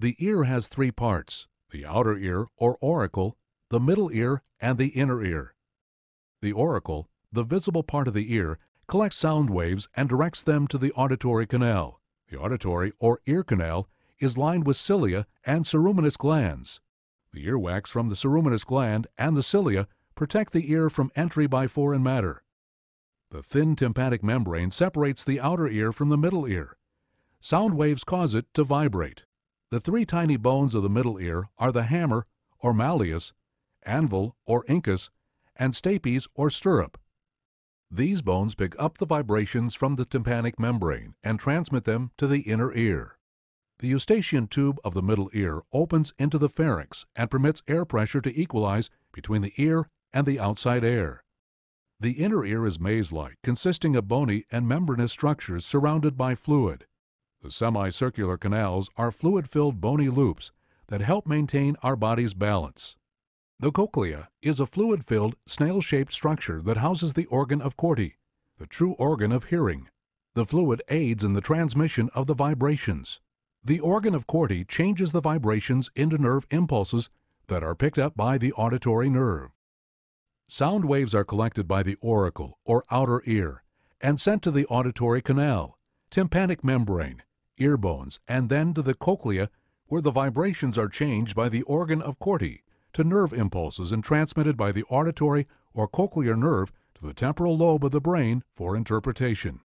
The ear has three parts the outer ear or auricle, the middle ear, and the inner ear. The auricle, the visible part of the ear, collects sound waves and directs them to the auditory canal. The auditory or ear canal is lined with cilia and ceruminous glands. The earwax from the ceruminous gland and the cilia protect the ear from entry by foreign matter. The thin tympanic membrane separates the outer ear from the middle ear. Sound waves cause it to vibrate. The three tiny bones of the middle ear are the hammer, or malleus, anvil, or incus, and stapes, or stirrup. These bones pick up the vibrations from the tympanic membrane and transmit them to the inner ear. The eustachian tube of the middle ear opens into the pharynx and permits air pressure to equalize between the ear and the outside air. The inner ear is maze-like, consisting of bony and membranous structures surrounded by fluid. The semicircular canals are fluid-filled bony loops that help maintain our body's balance. The cochlea is a fluid-filled, snail-shaped structure that houses the organ of Corti, the true organ of hearing. The fluid aids in the transmission of the vibrations. The organ of Corti changes the vibrations into nerve impulses that are picked up by the auditory nerve. Sound waves are collected by the auricle or outer ear and sent to the auditory canal, tympanic membrane, ear bones, and then to the cochlea, where the vibrations are changed by the organ of Corti to nerve impulses and transmitted by the auditory or cochlear nerve to the temporal lobe of the brain for interpretation.